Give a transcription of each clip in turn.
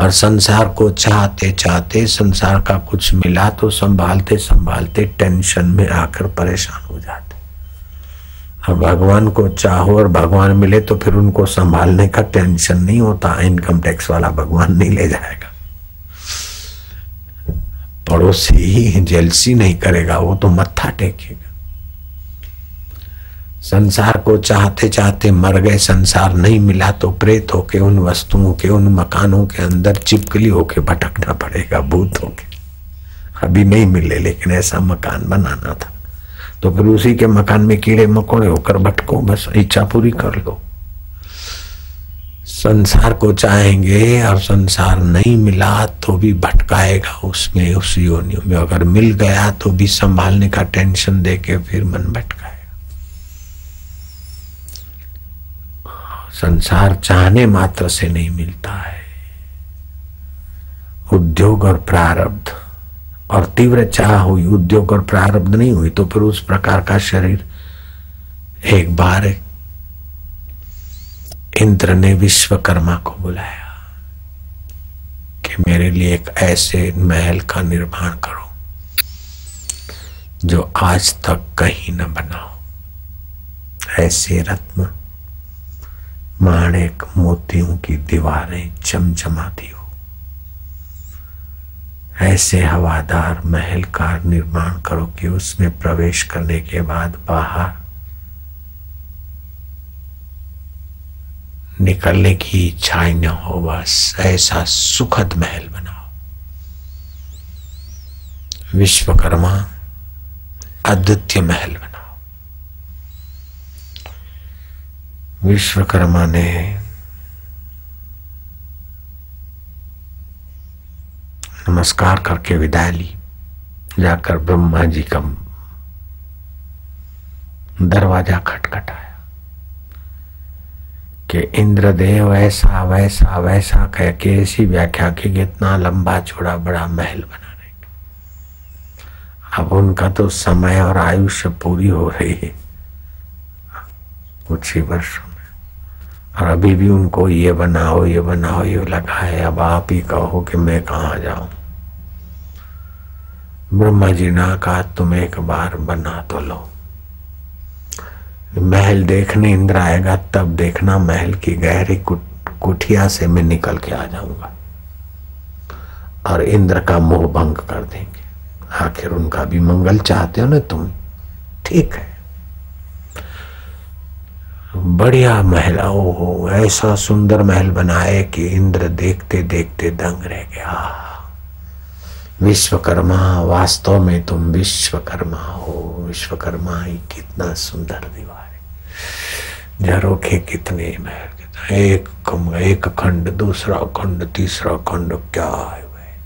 और संसार को चाहते चाहते संसार का कुछ मिला तो संभालते संभालते टेंशन में आकर परेशान हो जाते। और भगवान को चाहो और भगवान मिले तो फिर उनको संभालने का टेंशन नहीं होता, इनकम टैक्स वाला भगवान नहीं ले जाएगा। पड़ोसी ही जेलसी नहीं करेगा, वो तो मत्था टेकेगा। संसार को चाहते चाहते मर गए, संसार नहीं मिला तो प्रेत होके, उन वस्तुओं के, उन मकानों के अंदर चिपकली होके भटकना पड़ेगा, भूत होके। अभी नहीं मिले, लेकिन ऐसा मकान बनाना था। तो फिर उसी के मकान में कीड़े मकोड़े होकर भटको, बस इच्छा पूरी कर लो। संसार को चाहेंगे और संसार नहीं मिला तो भी भटकाएगा उसमें उस योनियों में। अगर मिल गया तो भी संभालने का टेंशन देके फिर मन भटकाएगा। संसार चाहने मात्र से नहीं मिलता है। उद्योग और प्रारब्ध, और तीव्र चाह हुई उद्योग और प्रारब्ध नहीं हुई तो फिर उस प्रकार का शरीर एक बार इंद्र ने विश्वकर्मा को बुलाया कि मेरे लिए एक ऐसे महल का निर्माण करो, जो आज तक कहीं न बनाओ ऐसे रत्न माणिक मोतियों की दीवारें चमचमाती हो। ऐसे हवादार महल का निर्माण करो कि उसमें प्रवेश करने के बाद बाहर निकलने की इच्छा न हो, बस ऐसा सुखद महल बनाओ। विश्वकर्मा, अद्वितीय महल बनाओ विश्वकर्मा ने नमस्कार करके विदाई ली, जाकर ब्रह्मा जी का दरवाज़ा खटखटाया कि इंद्रदेव ऐसा, वैसा वैसा कह के ऐसी व्याख्या की इतना लंबा, चौड़ा, बड़ा महल बना रहे अब उनका तो समय और आयुष्य पूरी हो रही है। कुछ ही वर्षों और अभी भी उनको ये बनाओ ये बनाओ, ये लगा है अब आप ही कहो कि मैं कहा जाऊँ। ब्रह्मा जी ने कहा तुम एक बार बना तो लो। महल देखने इंद्र आएगा, तब देखना महल की गहरी कुठिया से मैं निकल के आ जाऊँगा। और इंद्र का मोह भंग कर देंगे। आखिर उनका भी मंगल चाहते हो ना तुम? ठीक है। बढ़िया महल हो ऐसा सुंदर महल बनाए कि इंद्र देखते देखते दंग रह गया। विश्वकर्मा, वास्तव में तुम विश्वकर्मा हो। विश्वकर्मा ही कितना सुंदर दीवार है। झरोखे कितने महल एक कम एक खंड, दूसरा खंड, तीसरा खंड, क्या है भाई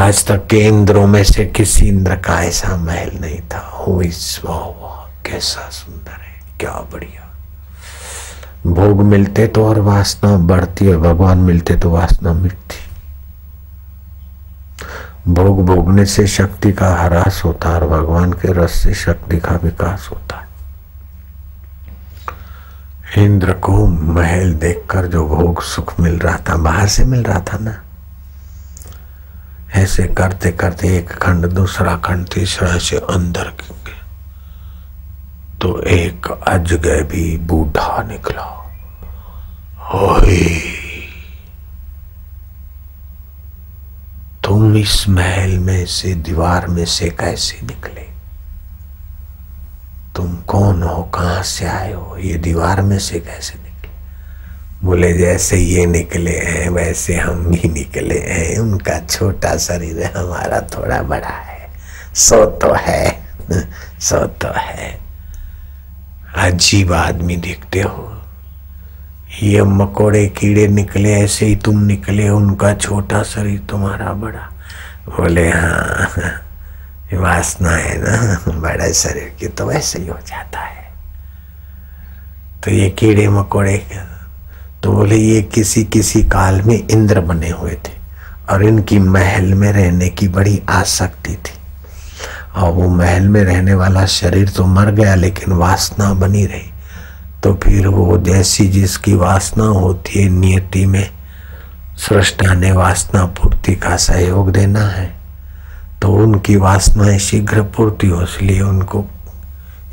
आज तक के इंद्रों में से किसी इंद्र का ऐसा महल नहीं था। हो वाह कैसा सुंदर क्या बढ़िया। भोग मिलते तो और वासना बढ़ती है भगवान मिलते तो वासना मिटती। भोग भोगने से शक्ति का ह्रास होता है और भगवान के रस से शक्ति का विकास होता है। इंद्र को महल देखकर जो भोग सुख मिल रहा था, बाहर से मिल रहा था ना? ऐसे करते करते एक खंड, दूसरा खंड, तीसरा से अंदर तो एक अजगय भी बूढ़ा निकला। तुम इस महल में से दीवार में से कैसे निकले? तुम कौन हो? कहाँ से आए हो? ये दीवार में से कैसे निकले? बोले, जैसे ये निकले हैं, वैसे हम भी निकले हैं। उनका छोटा शरीर है हमारा थोड़ा बड़ा है। सो तो है। सो तो है। अजीब आदमी देखते हो। ये मकोड़े कीड़े निकले, ऐसे ही तुम निकले उनका छोटा शरीर तुम्हारा बड़ा। बोले हाँ वासना है ना, बड़ा शरीर की तो वैसे ही हो जाता है। तो ये कीड़े मकोड़े तो बोले, ये किसी किसी काल में इंद्र बने हुए थे और इनकी महल में रहने की बड़ी आसक्ति थी। और वो महल में रहने वाला शरीर तो मर गया, लेकिन वासना बनी रही। तो फिर वो जैसी जिसकी वासना होती है नियति में, सृष्टा ने वासना पूर्ति का सहयोग देना है। तो उनकी वासनाएँ शीघ्र पूर्ति हो, इसलिए उनको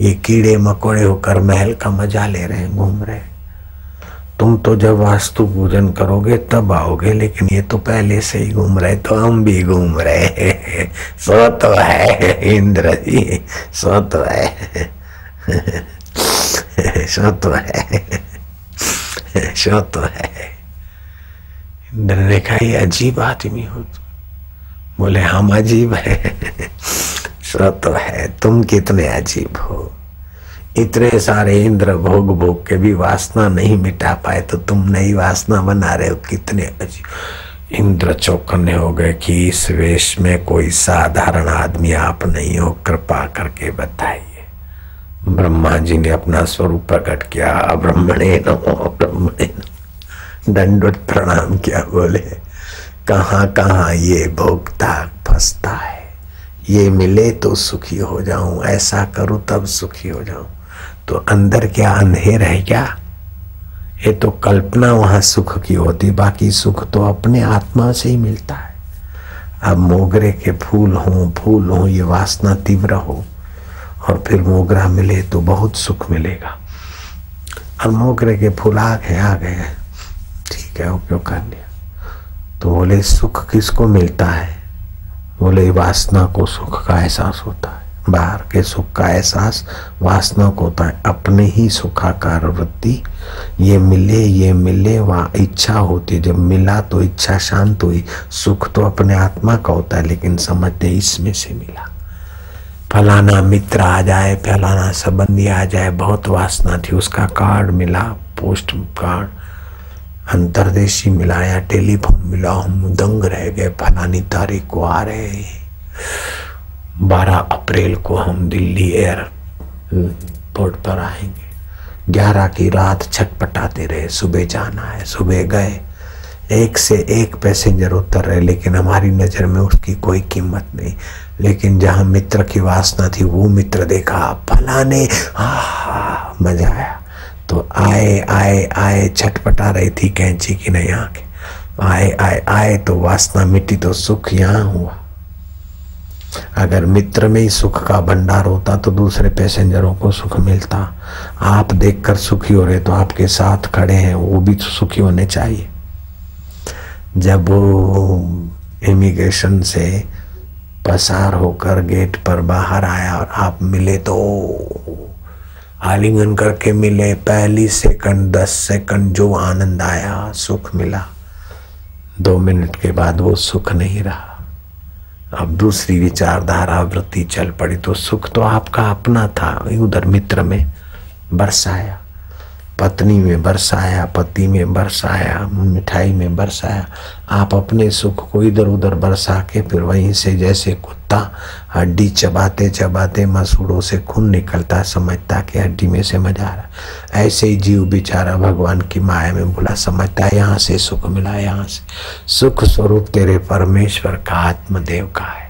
ये कीड़े मकोड़े होकर महल का मज़ा ले रहे हैं, घूम रहे तुम तो जब वास्तु पूजन करोगे तब आओगे, लेकिन ये तो पहले से ही घूम रहे तो हम भी घूम रहे सो तो है, इंद्र जी सो तो है। सो तो है सो तो है। इंद्र ने कहा, ये अजीब आदमी हो तो बोले, हम अजीब है। सो तो है, तुम कितने अजीब हो? इतने सारे इंद्र भोग भोग के भी वासना नहीं मिटा पाए तो तुम नई वासना बना रहे हो, कितने अजीब। इंद्र चौकन्ने हो गए कि इस वेश में कोई साधारण आदमी आप नहीं हो, कृपा करके बताइए। ब्रह्मा जी ने अपना स्वरूप प्रकट किया ब्रह्मणे नमो ब्रह्मणे दंडोत प्रणाम किया, बोले, कहाँ कहाँ ये भोगता फंसता है? ये मिले तो सुखी हो जाऊँ, ऐसा करूँ तब सुखी हो जाऊँ। तो अंदर क्या अंधेर है क्या? ये तो कल्पना वहाँ सुख की होती, बाकी सुख तो अपने आत्मा से ही मिलता है। अब मोगरे के फूल हो फूल हो, ये वासना तीव्र हो, और फिर मोगरा मिले तो बहुत सुख मिलेगा। और मोगरे के फूल आ गए आ गए ठीक है उपयोग कर लिया तो बोले, सुख किसको मिलता है? बोले, वासना को सुख का एहसास होता है। बाहर के सुख का एहसास, वासना को होता है अपने ही सुखाकार वृत्ति। ये मिले ये मिले, वहाँ इच्छा होती है। जब मिला तो इच्छा शांत हुई। सुख तो अपने आत्मा का होता है, लेकिन समझते इसमें से मिला। फलाना मित्र आ जाए, फलाना संबंधी आ जाए, बहुत वासना थी, उसका कार्ड मिला पोस्ट कार्ड अंतरदेशी मिला या टेलीफोन मिला, हम दंग रह गए, फलानी तारीख को आ रहे बारह अप्रैल को हम दिल्ली एयरपोर्ट पर आएँगे। ग्यारह की रात छटपटाते रहे, सुबह जाना है, सुबह गए। एक से एक पैसेंजर उतर रहे, लेकिन हमारी नज़र में उसकी कोई कीमत नहीं। लेकिन जहाँ मित्र की वासना थी, वो मित्र देखा, फलाने हा मज़ा आया। तो आए आए आए, छटपटा रही थी कैंची की नहीं आके आए आए आए तो वासना मिट्टी तो सुख यहाँ हुआ। अगर मित्र में ही सुख का भंडार होता तो दूसरे पैसेंजरों को सुख मिलता। आप देखकर सुखी हो रहे तो आपके साथ खड़े हैं, वो भी तो सुखी होने चाहिए। जब वो इमिग्रेशन से पसार होकर गेट पर बाहर आया और आप मिले तो आलिंगन करके मिले। पहली सेकंड, दस सेकंड जो आनंद आया, सुख मिला। दो मिनट के बाद वो सुख नहीं रहा। अब दूसरी विचारधारा, वृत्ति चल पड़ी तो सुख तो आपका अपना था। उधर मित्र में बरसाया। पत्नी में बरसाया, पति में बरसाया, मिठाई में बरसाया, आप अपने सुख को इधर उधर बरसा के फिर वहीं से जैसे कुत्ता हड्डी चबाते चबाते मसूड़ों से खून निकलता, समझता कि हड्डी में से मज़ा आ रहा ऐसे ही जीव बेचारा भगवान की माया में बुला समझता है, यहाँ से सुख मिला, यहाँ से। सुख स्वरूप तेरे परमेश्वर का आत्मदेव का है।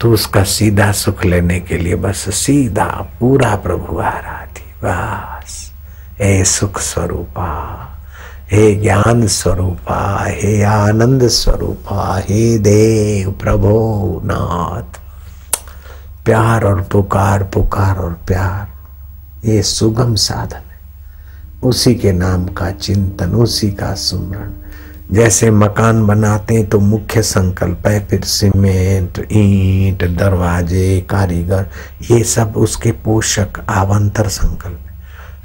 तो उसका सीधा सुख लेने के लिए बस सीधा पूरा प्रभु आ रहा थी बस। हे सुख स्वरूपा, हे ज्ञान स्वरूपा, हे आनंद स्वरूपा, हे देव प्रभो नाथ। प्यार और पुकार पुकार और प्यार, ये सुगम साधन है। उसी के नाम का चिंतन, उसी का सुमरण। जैसे मकान बनाते हैं तो मुख्य संकल्प है, फिर सीमेंट, ईंट, दरवाजे, कारीगर, ये सब उसके पोषक, आवंतर संकल्प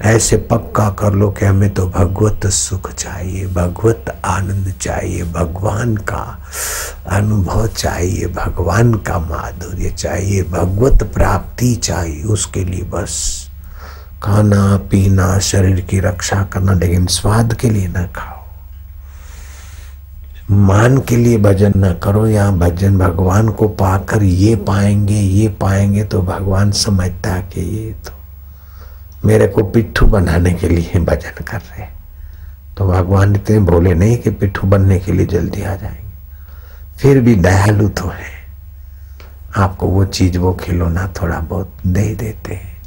ऐसे पक्का कर लो कि हमें तो भगवत सुख चाहिए, भगवत आनंद चाहिए, भगवान का अनुभव चाहिए, भगवान का माधुर्य चाहिए, भगवत प्राप्ति चाहिए, उसके लिए बस। खाना, पीना, शरीर की रक्षा करना, लेकिन स्वाद के लिए ना खाओ। मान के लिए भजन न करो या भजन भगवान को पाकर ये पाएँगे ये पाएँगे तो भगवान समझता कि ये तो मेरे को पिट्ठू बनाने के लिए भजन कर रहे तो भगवान इतने बोले नहीं कि पिट्ठू बनने के लिए जल्दी आ जाएँगे। फिर भी दयालु तो है। आपको वो चीज़, वो खिलौना थोड़ा बहुत दे देते हैं।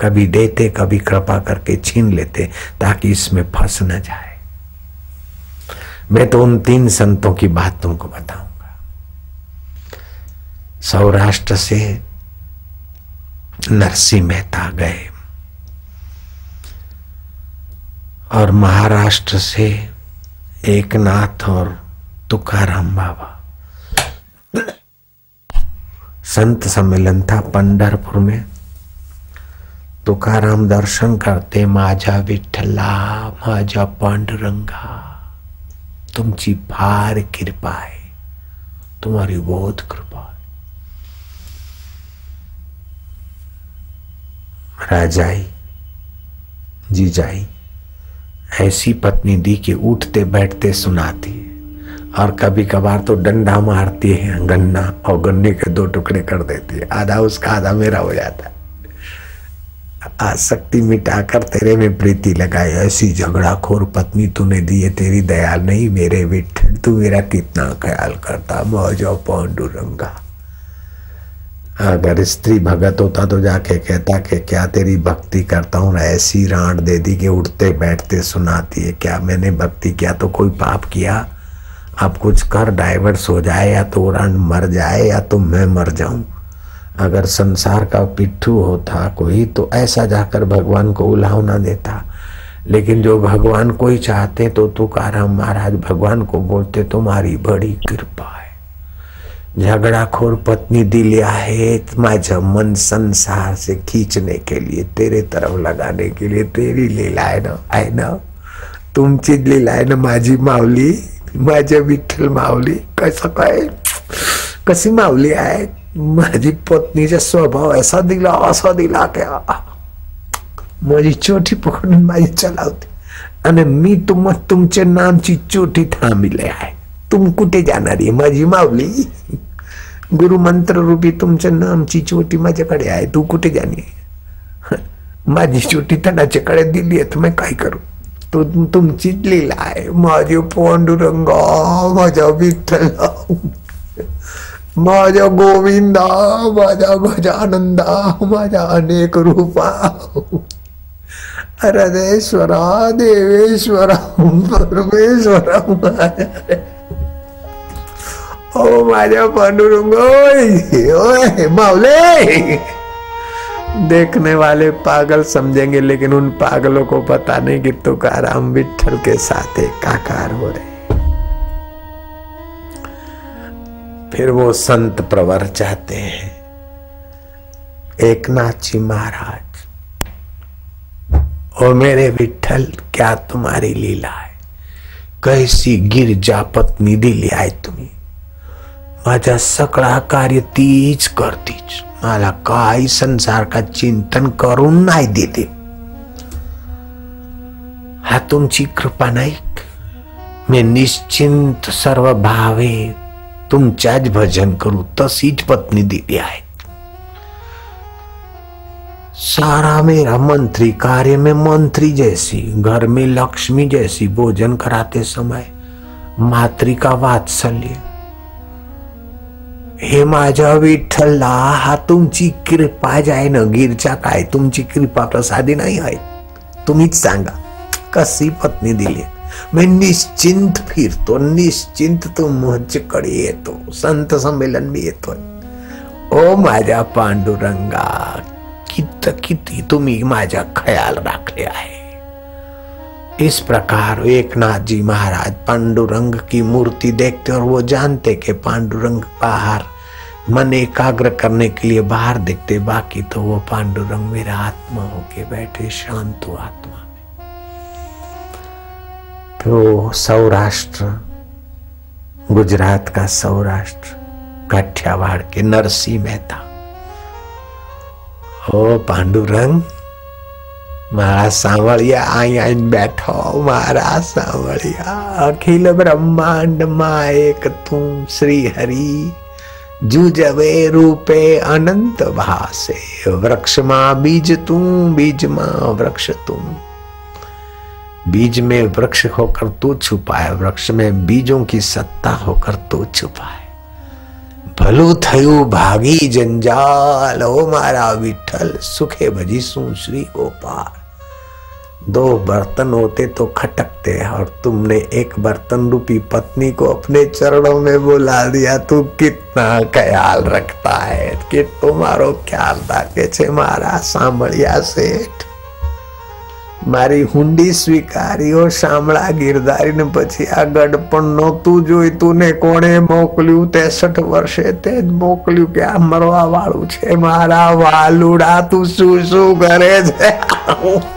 कभी देते, कभी कृपा करके छीन लेते, ताकि इसमें फंस न जाए। मैं तो उन तीन संतों की बात तुमको बताऊँगा। सौराष्ट्र से नरसिंह मेहता गए। और महाराष्ट्र से एक नाथ और तुकाराम बाबा। संत सम्मेलन था पंडरपुर में। तुकाराम दर्शन करते, माझा विठला माझा पांडुरंगा। तुमची फार कृपा है तुम्हारी बहुत कृपा है राजाई, जीजाई ऐसी पत्नी दी कि उठते बैठते सुनाती। और कभी कभार तो डंडा मारती है, गन्ना और गन्ने के दो टुकड़े कर देती है। आधा उसका, आधा मेरा हो जाता है। आसक्ति मिटाकर तेरे में प्रीति लगाई। ऐसी झगड़ा खोर पत्नी तूने दी है, तेरी दया नहीं मेरे विठल तू मेरा कितना ख्याल करता, मौजो पांडुरंगा। अगर स्त्री भगत होता तो जाके कहता कि क्या तेरी भक्ति करता हूँ? ऐसी रांड दे दी कि उठते, बैठते, सुनाती है। क्या मैंने भक्ति किया तो कोई पाप किया? अब कुछ कर, डाइवर्स हो जाए या तो रांड मर जाए या तो मैं मर जाऊँ। अगर संसार का पिट्ठू होता कोई तो ऐसा जाकर भगवान को उलाव ना देता। लेकिन जो भगवान को ही चाहते तो तुकाराम महाराज भगवान को बोलते, तुम्हारी बड़ी कृपा है। झगड़ाखोर पत्नी दिली आहे माझं मन संसार से खींचने के लिए, तेरे तरफ़ लगाने के लिए, तेरी लीला आहे ना आहे ना। तुमची लीला आहे ना, माझी माऊली माझ्या विठ्ठल माऊली, कसं काय, कशी माऊली आहे? माझी पत्नीचा स्वभाव असा दिला असा दिला क्या माझी चोठी पकडून माझी चलावते। आणि मी तुम तुमच्या नामची चोठी थांबिले आहे। तुम कुठे जाणार आहे? माझी माऊली. गुरु मंत्र रूपी तुमच्या नामची चोटी माझ्याकडे आहे. तू कुठे जाणे माझी चोटी तणाच्याकडे दिली आहे. मी काय करू? तो तुमची लीला आहे. माझे पांडुरंग, माझ्या विठ्ठल, माझ्या गोविंदा, माझ्या गजानंदा, माझ्या अनेक रूपा. हृदयेश्वरा देवेश्वरा, परमेश्वरा. मावले देखने वाले पागल समझेंगे, लेकिन उन पागलों को पता नहीं कि तुकाराम विठल के साथ एकाकार हो रहे फिर वो संत प्रवर चाहते हैं। एक नाची महाराज, ओ मेरे विठल क्या तुम्हारी लीला है? कैसी गिर जापत निधि ले आए तुम्ही? माझा सगळा कार्य तीच करतीच. मला काही संसार का चिंतन करून नाही देते. हा तुमची कृपा नाही. मी निश्चिंत सर्व भावे तुमच्याच भजन करू तशीच पत्नी दिली आहे. सारा मेरा मंत्री कार्य में मंत्री जैसी, घर में लक्ष्मी जैसी भोजन कराते समय मातृका वात्सल्य हे माझ्या विठ्ठला हा तुमची कृपा जाय आहे ना गिरच्या काय तुमची कृपा प्रसादी नाही आहे. तुम्हीच सांगा कशी पत्नी दिली? मी निश्चिंत फिरतो निश्चिंत तुमच्याकडे येतो संत संमेलन मी येतोय. ओ माझ्या पांडुरंगा कित किती तुम्ही माझ्या ख्याल राखले आहे? इस प्रकार एक नाथ जी महाराज पांडुरंग की मूर्ति देखते और वो जानते कि पांडुरंग बाहर मन एकाग्र करने के लिए बाहर दिखते, बाकी तो वो पांडुरंग मेरा आत्मा होके बैठे, शांत हो आत्मा तो सौराष्ट्र, गुजरात का सौराष्ट्र, काठियावाड़ के नरसिंह मेहता। ओ पांडुरंग મારા સાંવળિયા અહીં આવીને બેઠો મારા સાંવળિયા અખિલ બ્રહ્માંડમાં એક તું શ્રી હરિ જુજવે રૂપે અનંત ભાસે વૃક્ષમાં बीज तू बीज मां वृक्ष तुम बीज में वृक्ष होकर तू छुपा है वृक्ष में बीजों की सत्ता होकर तू छुपा है ભલું થયું ભાગી જંજાલ ઓ મારા વિઠ્ઠલ સુખે ભજીશું શ્રી ગોપાલ दो बर्तन होते तो खटकते और तुमने एक बर्तन रूपी पत्नी को अपने चरणों में बुला दिया तू कितना ख्याल रखता है कि तुम्हारो ख्याल રાખે છે મારા સાંભળ્યા શેઠ મારી હુંડી સ્વીકારીઓ શામળા ગિરધારી ને પછી આ ગડપણ નહોતું જોઈતું ને કોણે મોકલ્યું તેસઠ વર્ષે તે જ મોકલ્યું કે આ મરવા વાળું છે મારા વાલુડા તું શું શું કરે છે હું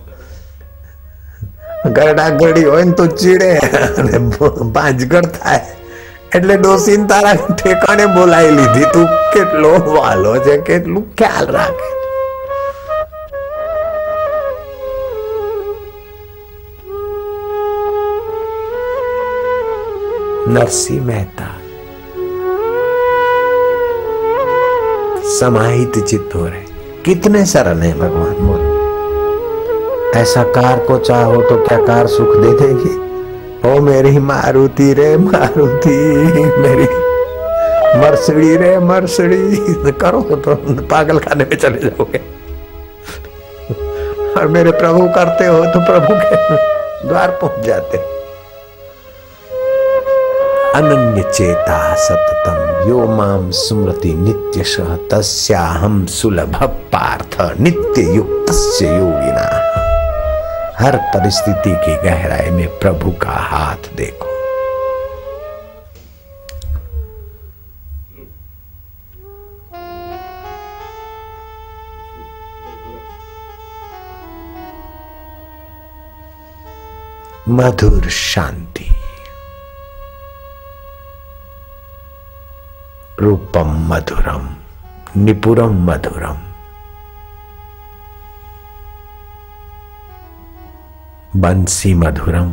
ગરડા ગરડી હોય ને તો ચીડે અને ભાંજગડ થાય એટલે ડોસીન તારા ઠેકાણે બોલાવી લીધી તું કેટલો વાલો છે કેટલું ખ્યાલ રાખે નરસિંહ મહેતા समाहित चित्त हो रहे कितने सरल है भगवान बोलो ऐसा कार को चाहो तो क्या कार सुख दे देगी? ओ मेरी मारुति रे, मारुति, मेरी मरसड़ी रे मरसड़ी करो तो पागल खाने में चले जाओगे। और मेरे प्रभु करते हो तो प्रभु के द्वार पहुँच जाते। अनन्य चेता सततम, यो माम स्मृति नित्य तस्याहम सुलभ पार्थ नित्य युक्त योगिना। हर परिस्थिति की गहराई में प्रभु का हाथ देखो। मधुर शांति। रूपम मधुरम, निपुरम मधुरम। बंसी मधुरम,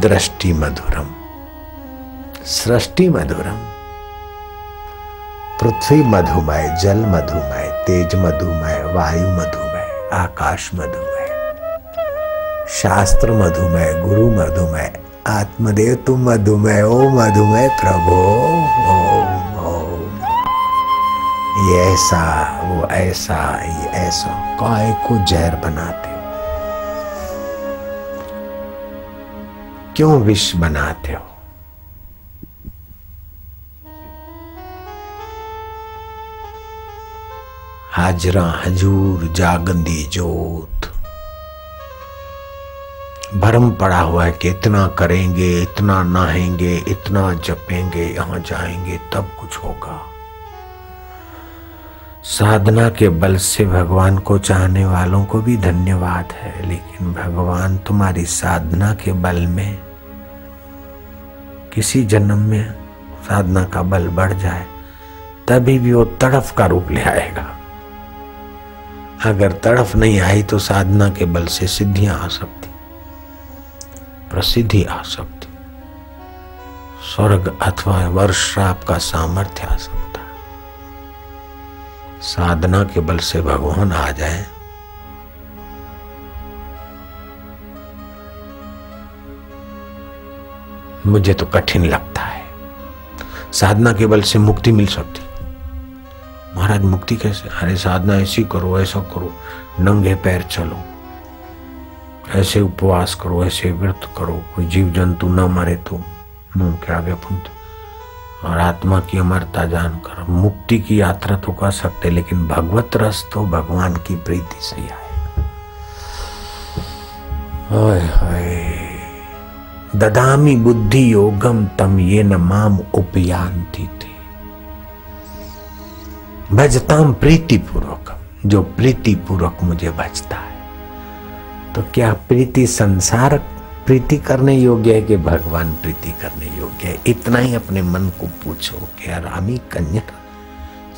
दृष्टि मधुरम, सृष्टि मधुरम। पृथ्वी मधुमय, जल मधुमय, तेज मधुमय, वायु मधुमय, आकाश मधुमय, शास्त्र मधुमय, गुरु मधुमय, आत्मदेव तुम मधुमय, ओ मधुमय प्रभो ओम ये ऐसा, वो ऐसा, ये ऐसा, काय को जहर बनाते क्यों विष बनाते हो? हाजरा हजूर जागंदी जोत। भरम पड़ा हुआ है कि इतना करेंगे, इतना नहाएँगे, इतना जपेंगे, यहाँ जाएँगे, तब कुछ होगा। साधना के बल से भगवान को चाहने वालों को भी धन्यवाद है, लेकिन भगवान तुम्हारी साधना के बल में किसी जन्म में साधना का बल बढ़ जाए, तभी भी वो तड़फ का रूप ले आएगा। अगर तड़फ नहीं आई तो साधना के बल से सिद्धियाँ आ सकती, प्रसिद्धि आ सकती। स्वर्ग अथवा वर्ष का सामर्थ्य आ सकता साधना के बल से भगवान आ जाए मुझे तो कठिन लगता है। साधना के बल से मुक्ति मिल सकती। महाराज, मुक्ति कैसे? अरे, साधना ऐसी करो, ऐसा करो। नंगे पैर चलो। ऐसे उपवास करो, ऐसे व्रत करो। कोई जीव जंतु न मरे तो मुँह के आगे फूट और आत्मा की अमरता जानकर मुक्ति की यात्रा तो कर सकते, लेकिन भगवत रस तो भगवान की प्रीति से ही आएगा ददामी बुद्धि योगम तम ये न माम उपयांति थे भजताम प्रीति पूर्वक जो प्रीति पूर्वक मुझे भजता है। तो क्या प्रीति संसार प्रीति करने योग्य है कि भगवान प्रीति करने योग्य है? इतना ही अपने मन को पूछो कि रामी कन्या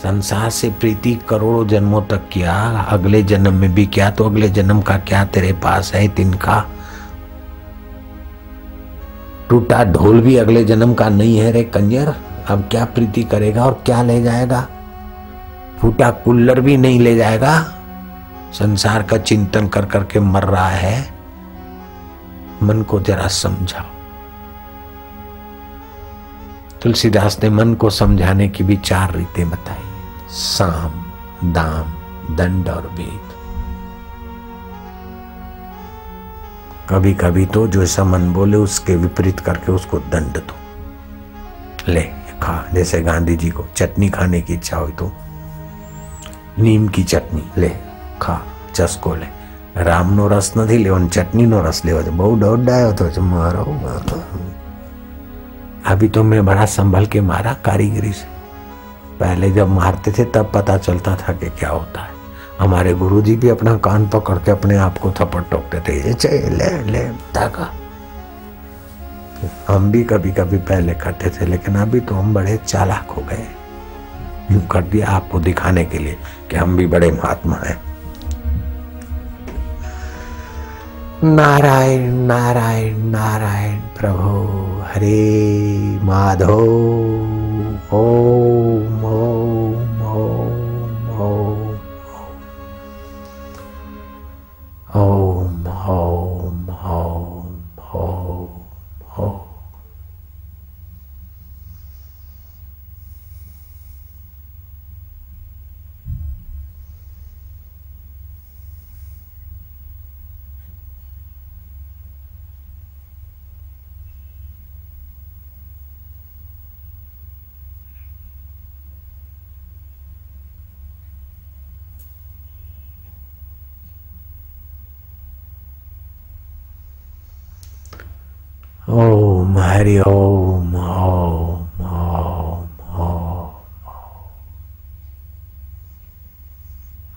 संसार से प्रीति करोड़ों जन्मों तक किया, अगले जन्म में भी क्या? तो अगले जन्म का क्या तेरे पास है? तिनका टूटा ढोल भी अगले जन्म का नहीं है रे कंजर। अब क्या प्रीति करेगा और क्या ले जाएगा? फूटा कुल्लर भी नहीं ले जाएगा। संसार का चिंतन कर करके मर रहा है। मन को जरा समझाओ। तुलसीदास ने मन को समझाने की भी चार रीतें बताई। साम, दाम, दंड और भेद कभी कभी तो जो ऐसा मन बोले उसके विपरीत करके उसको दंड दो ले खा जैसे गांधी जी को चटनी खाने की इच्छा हुई तो नीम की चटनी ले खा चस्को ले રામ નો રસ નથી લેવો ચટણી નો રસ લેવો બહુ દોડ આવ્યો તો મારો अभी तो मैं बड़ा संभल के मारा कारीगरी से पहले जब मारते थे तब पता चलता था कि क्या होता है हमारे गुरुजी भी अपना कान पकड़ के अपने आप को थप्पड़ टोकते थे। ये ले ले ताका हम भी कभी कभी पहले करते थे, लेकिन अभी तो हम बड़े चालाक हो गए यूँ कर दिया आपको दिखाने के लिए कि हम भी बड़े महात्मा हैं। नारायण नारायण नारायण प्रभु, हरे माधो ओम ओम। ओम हरि ओम ओम ओम ओम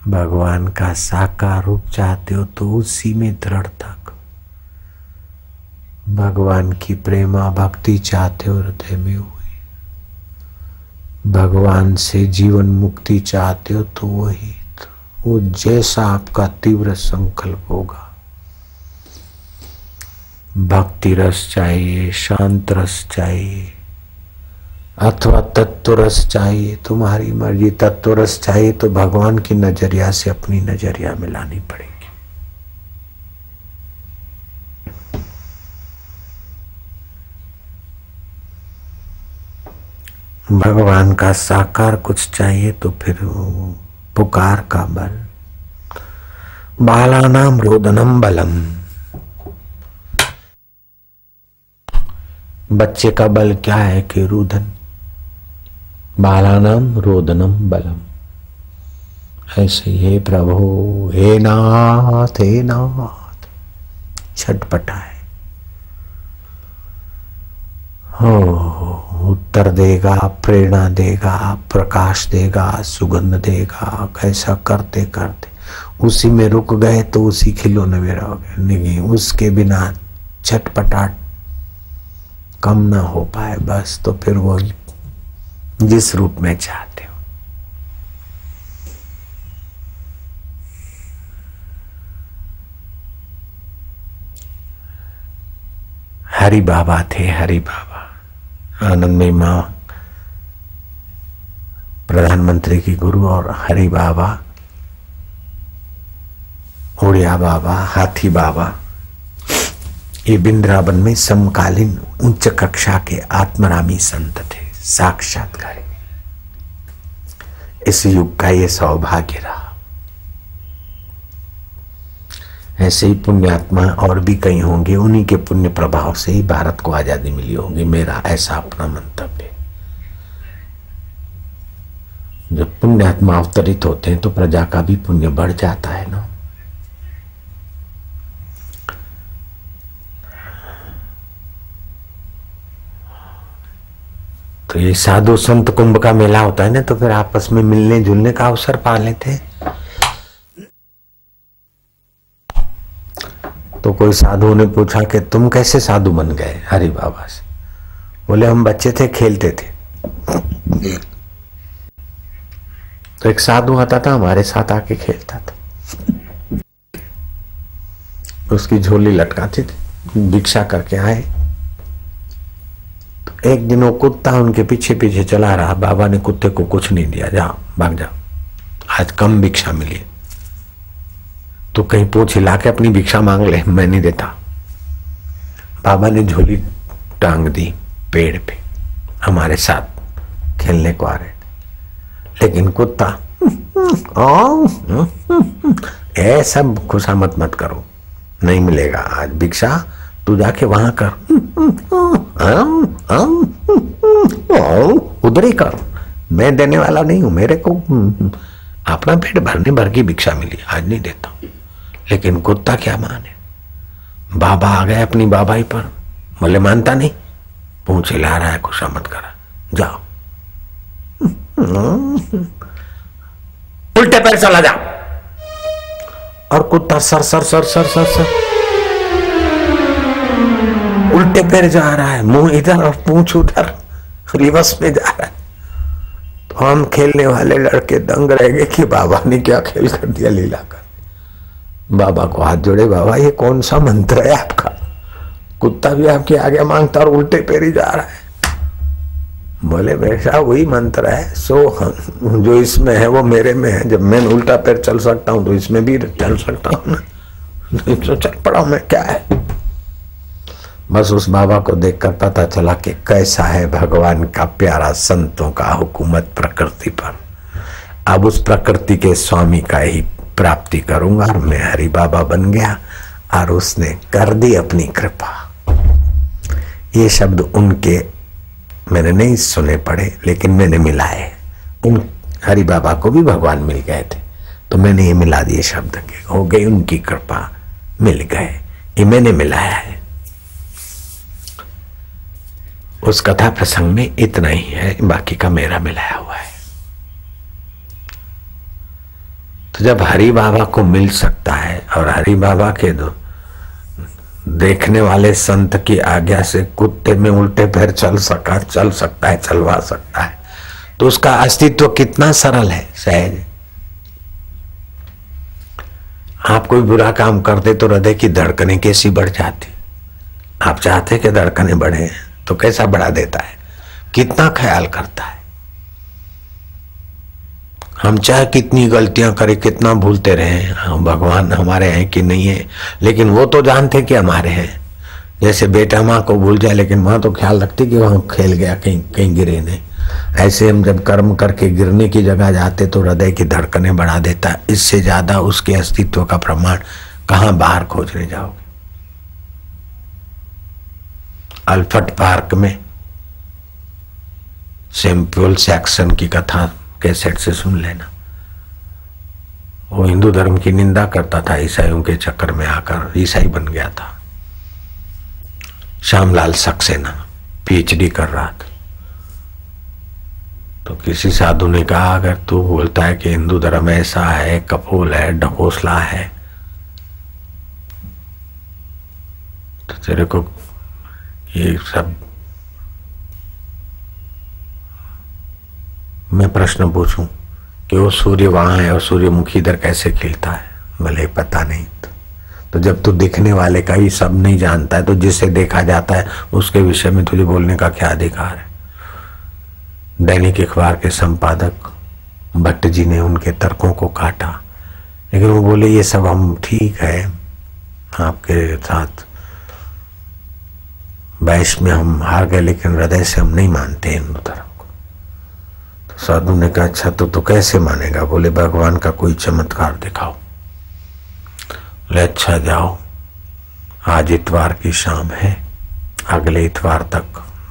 भगवान का साकार रूप चाहते हो तो उसी में दृढ़ता भगवान की प्रेमा भक्ति चाहते हो हृदय में हुई भगवान से जीवन मुक्ति चाहते हो तो वही वो जैसा आपका तीव्र संकल्प होगा। भक्ति रस चाहिए शांत रस चाहिए, अथवा तत्व रस चाहिए, तुम्हारी मर्ज़ी तत्व रस चाहिए तो भगवान की नज़रिया से अपनी नज़रिया मिलानी पड़ेगी। भगवान का साकार कुछ चाहिए तो फिर पुकार का बल। बालानाम रोदनम बलम। बच्चे का बल क्या है कि रुदन? बालानम, रोदनम, बलम। ऐसे हे प्रभु, हे नाथ हे नाथ। छटपटा है। हो उत्तर देगा, प्रेरणा देगा, प्रकाश देगा, सुगंध देगा, कैसा करते करते उसी में रुक गए तो उसी खिलौने में रह गए। नहीं, उसके बिना छटपटाट कम ना हो पाए, बस तो फिर वो जिस रूप में चाहते हो। हरि बाबा थे, हरि बाबा। आनंदमय माँ प्रधानमंत्री की गुरु और हरि बाबा उड़िया बाबा, हाथी बाबा। ये बिंद्रावन में समकालीन उच्च कक्षा के आत्मरामी संत थे, साक्षात्कार। इस युग का ये सौभाग्य रहा। ऐसे ही पुण्यात्मा और भी कई होंगे, उन्हीं के पुण्य प्रभाव से ही भारत को आज़ादी मिली होगी, मेरा ऐसा अपना मंतव्य जब पुण्यात्मा अवतरित होते हैं तो प्रजा का भी पुण्य बढ़ जाता है, ना? तो ये साधु संत कुंभ का मेला होता है ना तो फिर आपस में मिलने जुलने का अवसर पा लेते तो कोई साधु ने पूछा कि तुम कैसे साधु बन गए हरि बाबा से? बोले, हम बच्चे थे, खेलते थे। तो एक साधु आता था, हमारे साथ आके खेलता था। उसकी झोली लटकाती थी, भिक्षा करके आए। एक दिन वो कुत्ता उनके पीछे पीछे चला रहा। बाबा ने कुत्ते को कुछ नहीं दिया। जाओ, भाग जाओ। आज कम भिक्षा मिली तो कहीं पूछ हिला के अपनी भिक्षा मांग ले, मैं नहीं देता। बाबा ने झोली टांग दी पेड़ पे। हमारे साथ खेलने को आ रहे लेकिन कुत्ता ए सब खुशामत मत करो। नहीं मिलेगा आज भिक्षा। तू जाके वहाँ कर। उधर ही कर। मैं देने वाला नहीं हूँ, मेरे को अपना पेट भरने भर की भिक्षा मिली, आज नहीं देता लेकिन कुत्ता क्या माने बाबा आ गए अपनी बाबाई पर। बोले मानता नहीं, पूछ ला रहा है खुशा मत करा। जाओ। उल्टे पैर चला जाओ। और कुत्ता sir sir sir sir sir sir. उल्टे पैर जा रहा है, मुँह इधर और पूछ उधर, रिवर्स में जा रहा है। तो हम खेलने वाले लड़के दंग रह गए कि बाबा ने क्या खेल कर दिया लीला कर बाबा को हाथ जोड़े, बाबा, ये कौन सा मंत्र है आपका? कुत्ता भी आपके आगे माँगता और उल्टे पैर ही जा रहा है। बोले बेटा वही मंत्र है सो हम जो इसमें है, वो मेरे में है। जब मैं उल्टा पैर चल सकता हूँ तो इसमें भी चल सकता हूँ ना। तो चल पड़ा मैं, क्या है? बस उस बाबा को देखकर पता चला कि कैसा है भगवान का प्यारा संतों का हुकूमत प्रकृति पर। अब उस प्रकृति के स्वामी का ही प्राप्ति करूँगा और मैं हरि बाबा बन गया और उसने कर दी अपनी कृपा। ये शब्द उनके मैंने नहीं सुने पड़े लेकिन मैंने मिलाए। उन हरि बाबा को भी भगवान मिल गए थे तो मैंने ये मिला दिए शब्द के हो गई उनकी कृपा, मिल गए। ये मैंने मिलाया है। उस कथा प्रसंग में इतना ही है, बाकी का मेरा मिलाया हुआ है। तो जब हरि बाबा को मिल सकता है और हरि बाबा के दो देखने वाले संत की आज्ञा से कुत्ते में उल्टे पैर चल सका, चल सकता है, चलवा सकता है तो उसका अस्तित्व कितना सरल है, सहज। आप कोई बुरा काम करते तो हृदय की धड़कने कैसी बढ़ जाती? आप चाहते कि धड़कने बढ़े? तो कैसा बढ़ा देता है? कितना ख्याल करता है? हम चाहे कितनी गलतियाँ करें, कितना भूलते रहे, हम भगवान हमारे हैं कि नहीं है, लेकिन वो तो जानते कि हमारे हैं। जैसे बेटा माँ को भूल जाए, लेकिन माँ तो ख्याल रखती कि वहाँ खेल गया, कहीं कहीं गिरे नहीं। ऐसे हम जब कर्म करके गिरने की जगह जाते तो हृदय की धड़कने बढ़ा देता। इससे ज़्यादा उसके अस्तित्व का प्रमाण कहाँ बाहर खोजने जाओगे? अल्फट पार्क में। सेम्प्यूल सैक्सन की कथा कैसेट से सुन लेना। वो हिंदू धर्म की निंदा करता था ईसाइयों के चक्कर में आकर। ईसाई बन गया था। श्यामलाल सक्सेना पीएचडी कर रहा था। तो किसी साधु ने कहा, अगर तू बोलता है कि हिंदू धर्म ऐसा है, कपूल है ढकोसला है तो तेरे को ये सब मैं प्रश्न पूछूँ कि वो सूर्य वहाँ है और सूर्यमुखी इधर कैसे खिलता है? भले पता नहीं तो, तो जब तू दिखने वाले का ही सब नहीं जानता है तो जिसे देखा जाता है उसके विषय में तुझे बोलने का क्या अधिकार है? दैनिक अखबार के संपादक भट्ट जी ने उनके तर्कों को काटा। लेकिन वो बोले ये सब हम ठीक है आपके साथ वैश में हम हार गए, लेकिन हृदय से हम नहीं मानते हिंदू धर्म को। तो साधु ने कहा अच्छा तो तू कैसे मानेगा? बोले, भगवान का कोई चमत्कार दिखाओ। ले अच्छा जाओ। आज इतवार की शाम है। अगले इतवार तक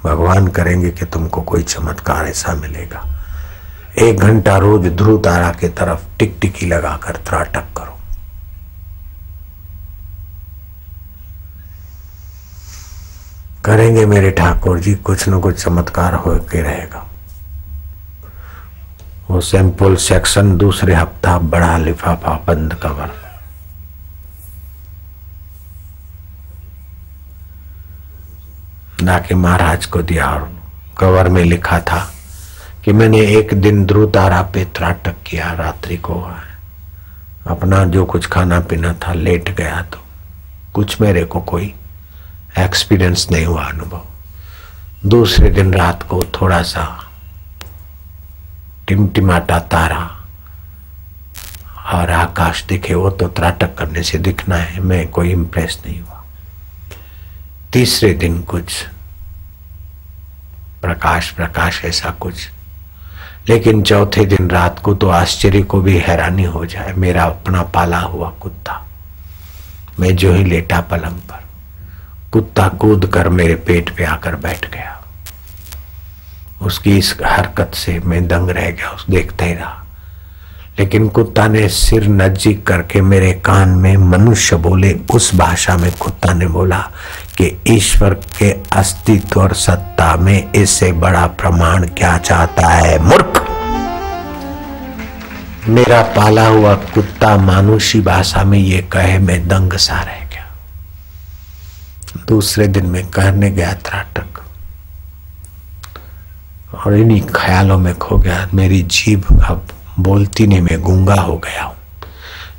भगवान करेंगे कि तुमको कोई चमत्कार ऐसा मिलेगा। एक घंटा रोज ध्रुव तारा के तरफ़ टिकटिकी लगाकर त्राटक करो। करेंगे मेरे ठाकुर जी, कुछ न कुछ चमत्कार हो के रहेगा। वो सैंपल सेक्शन दूसरे हफ़्ता बड़ा लिफाफा बंद कवर। ना के महाराज को दिया और कवर में लिखा था कि मैंने एक दिन ध्रुव तारा पे त्राटक किया, रात्रि को अपना जो कुछ खाना पीना था लेट गया तो कुछ मेरे को कोई एक्सपीरियंस नहीं हुआ अनुभव। दूसरे दिन रात को थोड़ा सा टिमटिमाटा तारा और आकाश दिखे, वो तो त्राटक करने से दिखना है, मैं कोई इंप्रेस नहीं हुआ। तीसरे दिन कुछ प्रकाश प्रकाश ऐसा कुछ। लेकिन चौथे दिन रात को तो आश्चर्य को भी हैरानी हो जाए, मेरा अपना पाला हुआ कुत्ता। मैं जो ही लेटा पलंग पर। कुत्ता कूद कर मेरे पेट पे आकर बैठ गया। उसकी इस हरकत से मैं दंग रह गया, उस देखते ही रहा। लेकिन कुत्ता ने सिर नजीक करके मेरे कान में मनुष्य बोले, उस भाषा में कुत्ता ने बोला कि ईश्वर के अस्तित्व और सत्ता में इससे बड़ा प्रमाण क्या चाहता है, मूर्ख। मेरा पाला हुआ कुत्ता मानुषी भाषा में ये कहे, मैं दंग सा रह दूसरे दिन में कहने गया त्राटक। और इन्हीं ख्यालों में खो गया। मेरी जीभ अब बोलती नहीं, मैं गूँगा हो गया हूँ।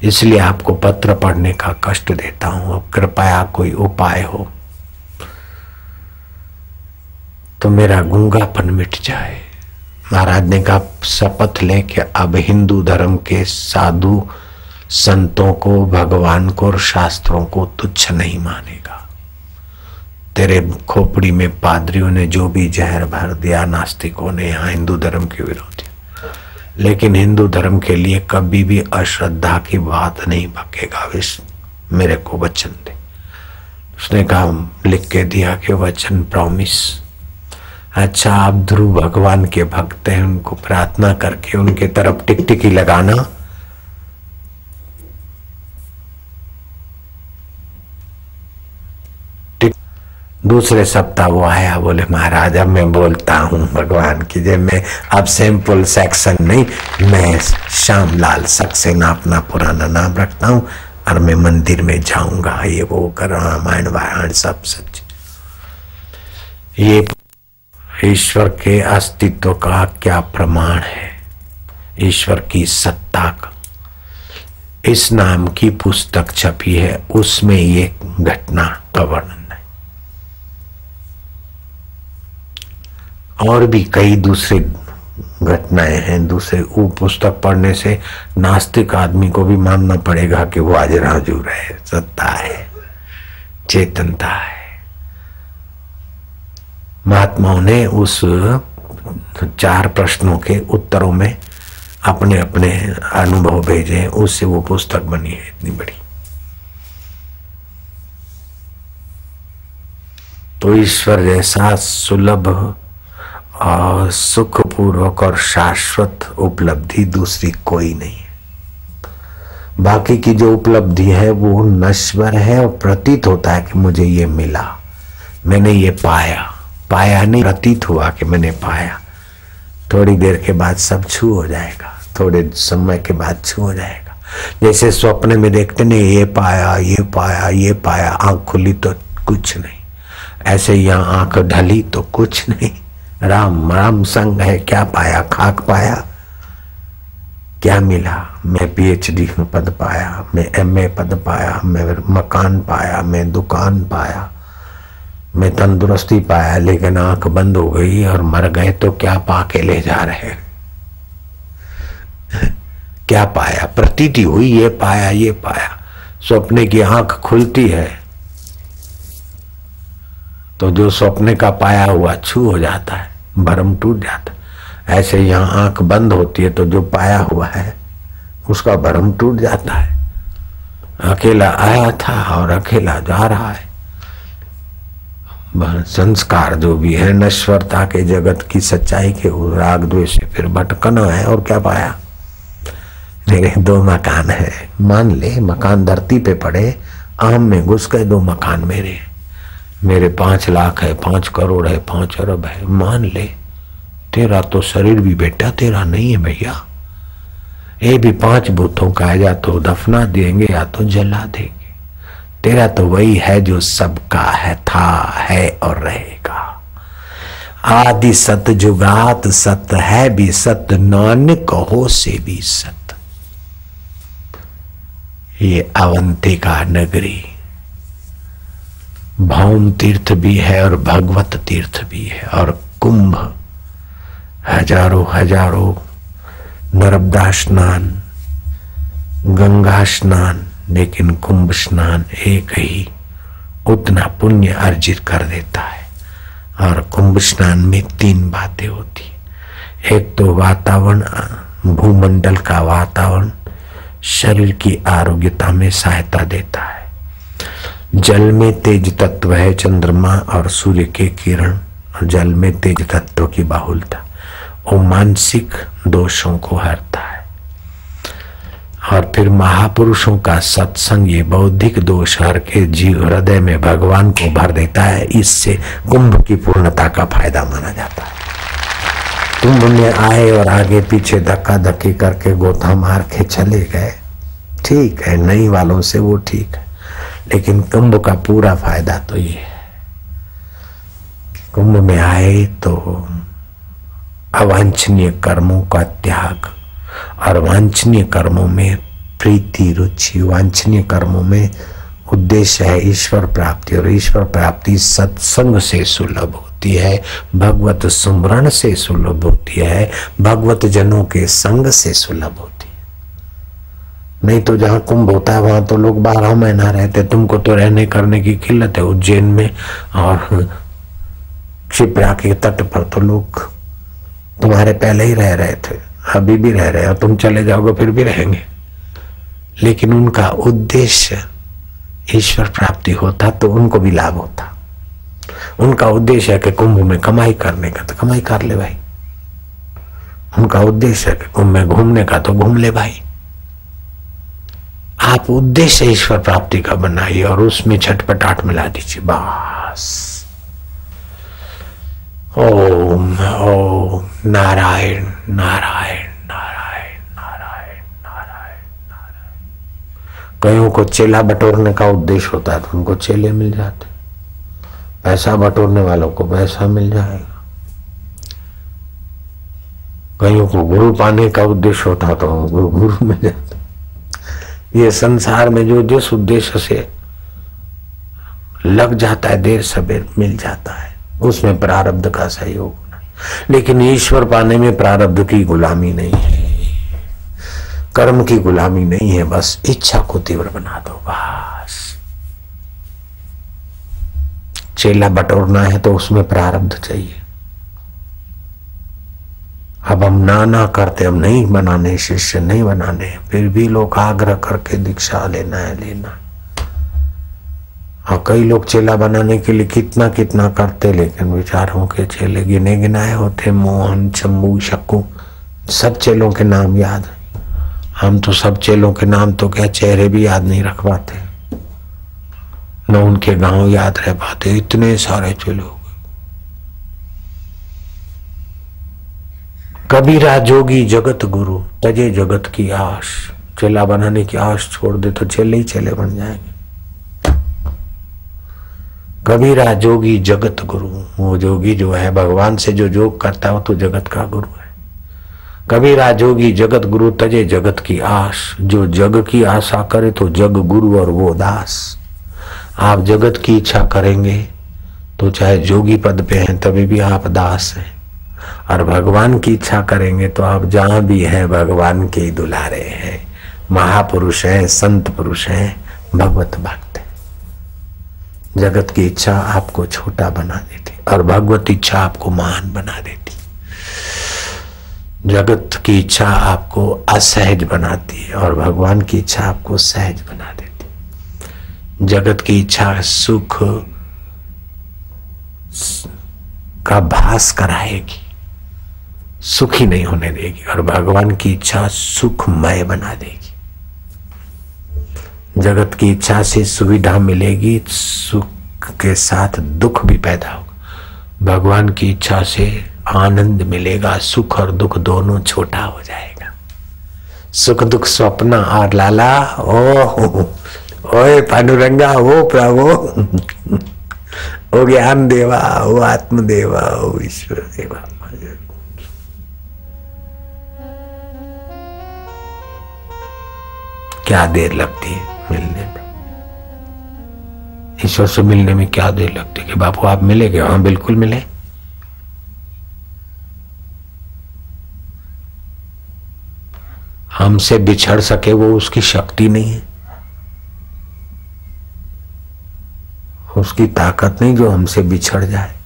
इसलिए आपको पत्र पढ़ने का कष्ट देता हूँ। अब कृपया कोई उपाय हो तो मेरा गूंगापन मिट जाए। महाराज ने कहा, शपथ ले कि अब हिंदू धर्म के साधु संतों को, भगवान को और शास्त्रों को तुच्छ नहीं मानेगा। तेरे खोपड़ी में पादरियों ने जो भी जहर भर दिया, नास्तिकों ने यहाँ हिंदू धर्म के विरोधी। लेकिन हिंदू धर्म के लिए कभी भी अश्रद्धा की बात नहीं पकेगा विश मेरे को वचन दे। उसने कहा लिख के दिया कि वचन प्रॉमिस अच्छा आप ध्रुव भगवान के भक्त हैं, उनको प्रार्थना करके उनके तरफ़ टिकटिकी लगाना। दूसरे सप्ताह वो आया, बोले, महाराज, अब मैं बोलता हूँ भगवान की जय। मैं अब सिंपल सेक्शन नहीं, मैं श्यामलाल सक्सेना अपना पुराना नाम रखता हूँ और मैं मंदिर में जाऊँगा। ये वो कर रामायण वायण सब सच। ये ईश्वर के अस्तित्व का क्या प्रमाण है? ईश्वर की सत्ता का। इस नाम की पुस्तक छपी है, उसमें ये घटना का वर्णन और भी कई दूसरे घटनाएँ हैं, दूसरे वो पुस्तक पढ़ने से नास्तिक आदमी को भी मानना पड़ेगा कि वो आज राजूर है, सत्ता है, चेतनता है। महात्माओं ने उस चार प्रश्नों के उत्तरों में अपने अपने अनुभव भेजे उससे वो पुस्तक बनी है इतनी बड़ी। तो ईश्वर जैसा सुलभ और सुखपूर्वक और शाश्वत उपलब्धि दूसरी कोई नहीं है। बाकी की जो उपलब्धि है, वो नश्वर है और प्रतीत होता है कि मुझे ये मिला। मैंने ये पाया। पाया नहीं, प्रतीत हुआ कि मैंने पाया। थोड़ी देर के बाद सब छू हो जाएगा। थोड़े समय के बाद छू हो जाएगा। जैसे स्वप्न में देखते नहीं ये पाया ये पाया ये पाया, आँख खुली तो कुछ नहीं। ऐसे यहाँ आँख ढली तो कुछ नहीं। राम राम संग है, क्या पाया, खाक पाया? क्या मिला? मैं पीएचडी में पद पाया, मैं एमए पद पाया, मैं मकान पाया, मैं दुकान पाया, मैं तंदुरुस्ती पाया, लेकिन आँख बंद हो गई और मर गए तो क्या पाके ले जा रहे? क्या पाया? प्रतीति हुई, ये पाया ये पाया। स्वप्ने की आँख खुलती है तो जो सपने का पाया हुआ छू हो जाता है भरम टूट जाता ऐसे यहाँ आँख बंद होती है तो जो पाया हुआ है, उसका भरम टूट जाता है। अकेला आया था और अकेला जा रहा है। संस्कार जो भी है, नश्वरता के जगत की सच्चाई के राग द्वेष से फिर भटकना है, और क्या पाया? मेरे दो मकान है। मान ले, मकान धरती पे पड़े, आम में घुस गए दो मकान मेरे। मेरे पाँच लाख है, पाँच करोड़ है, पाँच अरब है, मान ले। तेरा तो शरीर भी बेटा, तेरा नहीं है भैया। ये भी पाँच भूतों का है या तो दफना देंगे या तो जला देंगे। तेरा तो वही है जो सबका है, था, है और रहेगा। आदि सत जुगात, सत है भी सत, नानक हो से भी सत। ये अवंतिका नगरी भौम तीर्थ भी है और भगवत तीर्थ भी है और कुंभ, हज़ारों हज़ारों नर्मदा स्नान, गंगा स्नान, लेकिन कुंभ स्नान एक ही उतना पुण्य अर्जित कर देता है। और कुंभ स्नान में तीन बातें होती है। एक तो वातावरण, भूमंडल का वातावरण शरीर की आरोग्यता में सहायता देता है। जल में तेज तत्व है चंद्रमा और सूर्य के किरण। और जल में तेज तत्व की बाहुलता वो मानसिक दोषों को हरता है। और फिर महापुरुषों का सत्संग ये बौद्धिक दोष हर के जीव हृदय में भगवान को भर देता है। इससे कुंभ की पूर्णता का फ़ायदा माना जाता है। कुंभ में आए और आगे पीछे धक्का धक्की करके गोथा मार के चले गए। ठीक है, नई वालों से वो ठीक है। लेकिन कुंभ का पूरा फ़ायदा तो ये है कुंभ में आए तो अवांछनीय कर्मों का त्याग और वांछनीय कर्मों में प्रीति, रुचि, वांछनीय कर्मों में उद्देश्य है ईश्वर प्राप्ति और ईश्वर प्राप्ति सत्संग से सुलभ होती है, भगवत सुमरण से सुलभ होती है, भगवत जनों के संग से सुलभ होती है। नहीं तो जहाँ कुंभ होता है, वहाँ तो लोग बारह महीना रहते तुमको तो रहने करने की किल्लत है उज्जैन में और क्षिप्रा के तट पर तो लोग तुम्हारे पहले ही रह रहे थे, अभी भी रह रहे और तुम चले जाओगे, फिर भी रहेंगे। लेकिन उनका उद्देश्य ईश्वर प्राप्ति होता तो उनको भी लाभ होता। उनका उद्देश्य है कि कुंभ में कमाई करने का तो कमाई कर ले भाई। उनका उद्देश्य है कि कुंभ में घूमने का तो घूम ले भाई। आप उद्देश्य ईश्वर प्राप्ति का बनाइए और उसमें छटपटाट मिला दीजिए, बस। ओम ओम, नारायण नारायण नारायण नारायण नारायण नारायण। कईयों को चेला बटोरने का उद्देश्य होता है तो उनको चेले मिल जाते पैसा बटोरने वालों को पैसा मिल जाएगा। कईयों को गुरु पाने का उद्देश्य होता तो गुरु गुरु मिल जाता। ये संसार में जो जिस उद्देश्य से लग जाता है, देर सवेर मिल जाता है, उसमें प्रारब्ध का सहयोग लेकिन ईश्वर पाने में प्रारब्ध की गुलामी नहीं है। कर्म की गुलामी नहीं है, बस इच्छा को तीव्र बना दो, बस। चेला बटोरना है तो उसमें प्रारब्ध चाहिए। अब हम ना ना करते, हम नहीं बनाने, शिष्य नहीं बनाने, फिर भी लोग आग्रह करके दीक्षा लेना है, लेना और कई लोग चेला बनाने के लिए कितना कितना करते, लेकिन विचारों के चेले गिने गिनाए होते, मोहन चंबू शक्कू सब चेलों के नाम याद है। हम तो सब चेलों के नाम तो क्या चेहरे भी याद नहीं रख पाते। न उनके गाँव याद रह पाते, इतने सारे चेलों। कबीरा जोगी जगत गुरु, तजे जगत की आश। चेला बनाने की आश छोड़ दे तो चेले ही चेले बन जाएँगे। कबीरा जोगी जगत गुरु, वो जोगी जो है, भगवान से जो जोग करता है, वो तो जगत का गुरु है। कबीरा जोगी जगत गुरु, तजे जगत की आश। जो जग की आशा करे तो जग गुरु और वो दास। आप जगत की इच्छा करेंगे तो चाहे जोगी पद पे हैं, तभी भी आप दास हैं। और भगवान की इच्छा करेंगे तो आप जहाँ भी हैं, भगवान के ही दुलारे हैं। महापुरुष हैं, संत पुरुष हैं, भगवत भक्त हैं। जगत की इच्छा आपको छोटा बना देती और भगवत इच्छा आपको महान बना देती। जगत की इच्छा आपको असहज बनाती है और भगवान की इच्छा आपको सहज बना देती। जगत की इच्छा सुख का भास कराएगी। सुखी नहीं होने देगी और भगवान की इच्छा सुखमय बना देगी। जगत की इच्छा से सुविधा मिलेगी, सुख के साथ दुख भी पैदा होगा। भगवान की इच्छा से आनंद मिलेगा, सुख और दुख दोनों छोटा हो जाएगा। सुख दुख स्वप्न और लाला ओ ओए पांडुरंगा, ओ प्रभु, ओ ज्ञान देवा, ओ आत्मदेवा, ओ ईश्वर देवा। क्या देर लगती है मिलने में? ईश्वर से मिलने में क्या देर लगती है कि बापू, आप मिलेंगे? हाँ बिल्कुल मिले। हमसे बिछड़ सके वो उसकी शक्ति नहीं है। उसकी ताकत नहीं जो हमसे बिछड़ जाए।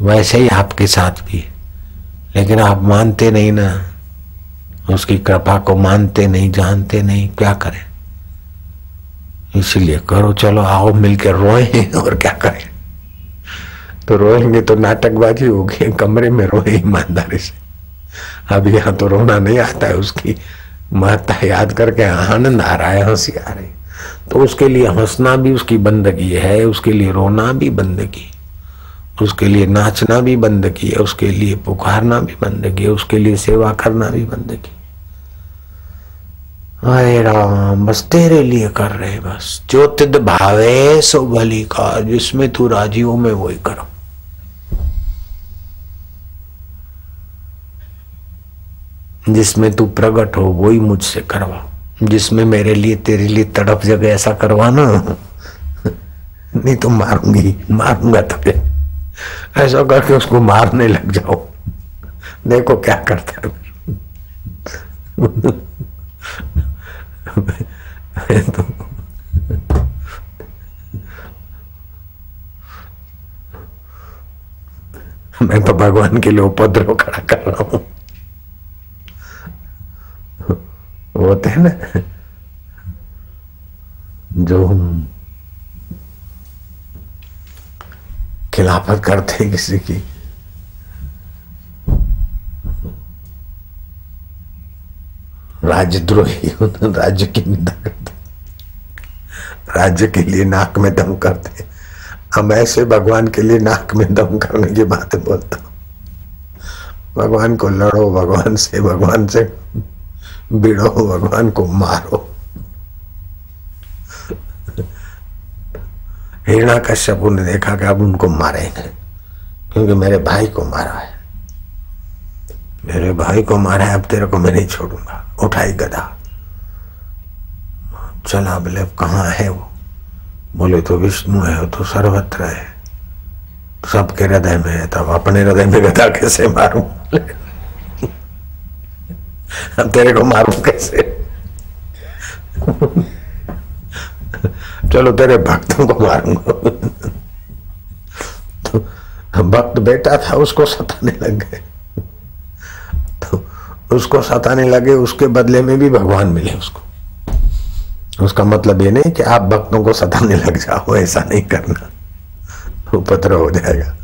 वैसे ही आपके साथ भी। लेकिन आप मानते नहीं ना। उसकी कृपा को मानते नहीं, जानते नहीं, क्या करें? इसलिए करो, चलो आओ मिलकर रोए और क्या करें? तो रोएँगे तो नाटकबाजी होगी, कमरे में रोए ईमानदारी से। अब यहाँ तो रोना नहीं आता है, उसकी महत्ता याद करके आनंद आ रहा है, हँसी आ रही तो उसके लिए हंसना भी उसकी बंदगी है, उसके लिए रोना भी बंदगी उसके लिए नाचना भी बंदगी है उसके लिए पुकारना भी बंदगी है उसके लिए सेवा करना भी बंद बंदगी अरे राम, बस तेरे लिए कर रहे बस। जो तिद भावे सो भली का, जिसमें तू राज़ी हो मैं वही करो। जिसमें तू प्रकट हो वही मुझसे करवा। जिसमें मेरे लिए तेरे लिए तड़प जगह ऐसा करवाना नहीं तो मारूँगी, मारूँगा तुझे। ऐसा करके उसको मारने लग जाओ। देखो क्या करता है। तो मैं तो भगवान के लिए उपद्रव खड़ा कर रहा हूँ। होते हैं ना, जो खिलाफत करते किसी की। राज्यद्रोही राज्य की निंदा करते राज्य के लिए नाक में दम करते हम ऐसे भगवान के लिए नाक में दम करने की बातें बोलता हूँ। भगवान को लड़ो, भगवान से भगवान से भिड़ो, भगवान को मारो। हिरणा कश्यप ने देखा कि अब उनको मारेंगे क्योंकि मेरे भाई को मारा है। मेरे भाई को मारा है, अब तेरे को मैं नहीं छोड़ूँगा। उठाई गदा। चला बोले कहाँ है वो? बोले तो विष्णु है वो तो सर्वत्र है। सबके हृदय में है, तब अपने हृदय में गदा कैसे मारू? अब तेरे को मारू कैसे? चलो तेरे भक्तों को मारूँगा। तो भक्त बेटा था, उसको सताने लग गए। तो उसको सताने लगे, उसके बदले में भी भगवान मिले उसको। उसका मतलब ये नहीं कि आप भक्तों को सताने लग जाओ, ऐसा नहीं करना। उपद्र हो जाएगा।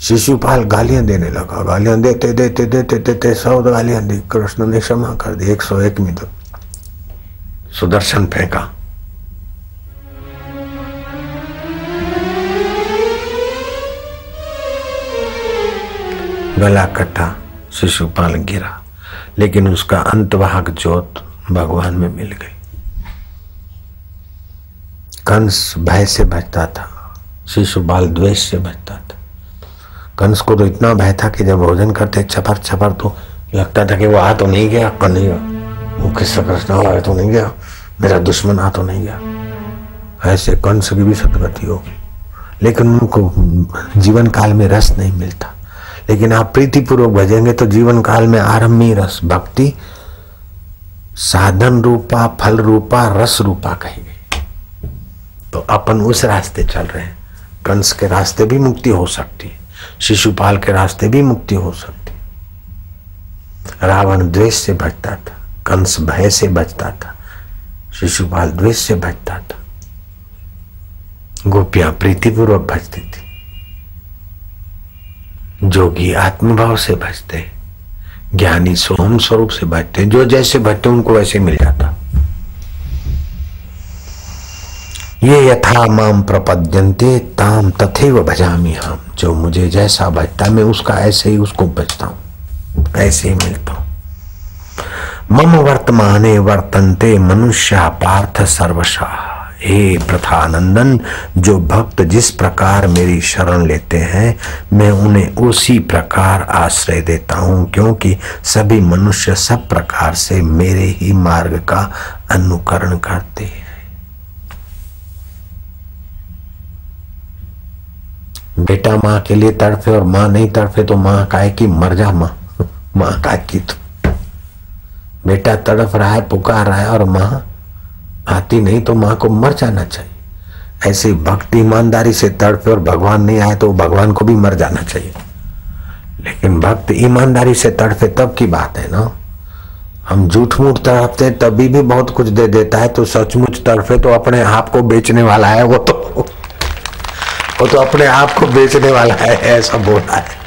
शिशुपाल गालियाँ देने लगा। गालियाँ देते देते देते देते सौ गालियाँ दी। कृष्ण ने क्षमा कर दी। एक सौ एक में सुदर्शन फेंका। गला कटा शिशुपाल गिरा, लेकिन उसका अंतवाहक जोत भगवान में मिल गई। कंस भय से बचता था, शिशुपाल द्वेष से बचता था। कंस को तो इतना भय था कि जब भोजन करते छपर छपर तो लगता था कि वो आ तो नहीं गया कर नहीं गया वो किस कृष्ण आ तो नहीं गया, मेरा दुश्मन आ तो नहीं गया। ऐसे कंस की भी सदगति हो लेकिन उनको जीवन काल में रस नहीं मिलता। लेकिन आप प्रीतिपूर्वक भजेंगे तो जीवन काल में आरंभी रस भक्ति, साधन रूपा, फल रूपा, रस रूपा कही गई। तो अपन उस रास्ते चल रहे हैं। कंस के रास्ते भी मुक्ति हो सकती है, शिशुपाल के रास्ते भी मुक्ति हो सकती रावण द्वेष से बचता था, कंस भय से बचता था, शिशुपाल द्वेष से बचता था। गोपियाँ प्रीतिपूर्वक भजती थी। जोगी आत्मभाव से बचते ज्ञानी सोम स्वरूप से बचते जो जैसे बचते उनको वैसे मिल जाता। ये यथा माम प्रपद्यंते ताम तथेव भजामी हम। जो मुझे जैसा बचता मैं उसका ऐसे ही उसको बचता हूँ, ऐसे ही मिलता हूँ। मम वर्तमाने वर्तनते मनुष्य पार्थ सर्वशाह हे प्रथानंदन, जो भक्त जिस प्रकार मेरी शरण लेते हैं, मैं उन्हें उसी प्रकार आश्रय देता हूँ, क्योंकि सभी मनुष्य सब प्रकार से मेरे ही मार्ग का अनुकरण करते हैं। बेटा, माँ के लिए तड़फे और माँ नहीं तड़फे तो माँ काय की मर जा, माँ। माँ काय की तो। बेटा, तड़फ रहा है, पुकार रहा है और माँ आती नहीं तो माँ को मर जाना चाहिए। ऐसी भक्ति ईमानदारी से तड़पे और भगवान नहीं आए तो भगवान को भी मर जाना चाहिए। लेकिन भक्त ईमानदारी से तड़पे तब की बात है ना? हम झूठ मूठ तड़पते तभी भी बहुत कुछ दे देता है तो सचमुच तड़पे तो अपने आप को बेचने वाला है वो तो। वो तो अपने आप को बेचने वाला है, ऐसा बोला है।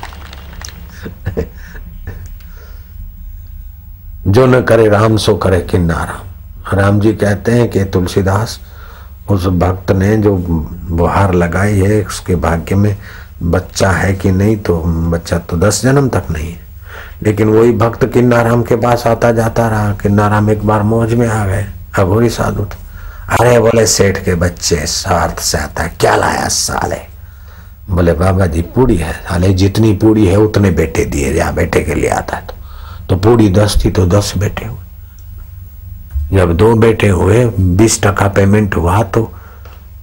जो न करे राम, सो करे किन्ना राम। राम जी कहते हैं कि तुलसीदास उस भक्त ने जो बुहार लगाई है उसके भाग्य में बच्चा है कि नहीं तो बच्चा तो दस जन्म तक नहीं है। लेकिन वही भक्त किन्नाराम के पास आता जाता रहा किन्नाराम एक बार मौज में आ गए अघोरी साधु अरे बोले सेठ के बच्चे स्वार्थ से आता है क्या लाया साले? बोले बाबा जी पूड़ी है। साले जितनी पूड़ी है उतने बेटे दिए जा बेटे के लिए आता है तो, तो दस थी तो दस बेटे हुए। जब दो बेटे हुए, बीस टका पेमेंट हुआ तो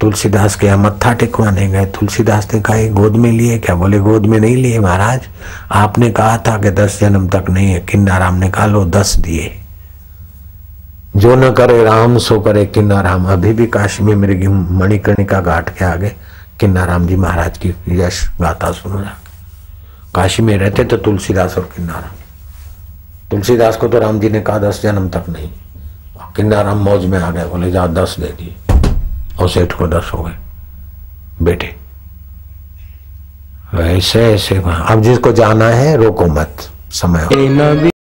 तुलसीदास के यहाँ मत्था टेकवाने गए। तुलसीदास ने कहा गोद में लिए? क्या बोले, गोद में नहीं लिए महाराज। आपने कहा था कि दस जन्म तक नहीं है। किन्नाराम ने कहा, लो, दस दिए। जो न करे राम, सो करे किन्नाराम। अभी भी काशी में मेरे मणिकर्णिका घाट के आगे। किन्नाराम जी महाराज की यश गाथा सुनो काशी में रहते तो तुलसीदास और किन्नाराम। तुलसीदास को तो राम जी ने कहा, दस जन्म तक नहीं। किन्नाराम मौज में आ गए, बोले, जा, दस दे दिए। और सेठ को दस हो गए। बेटे, ऐसे ऐसे, अब जिसको जाना है, रोको मत, समय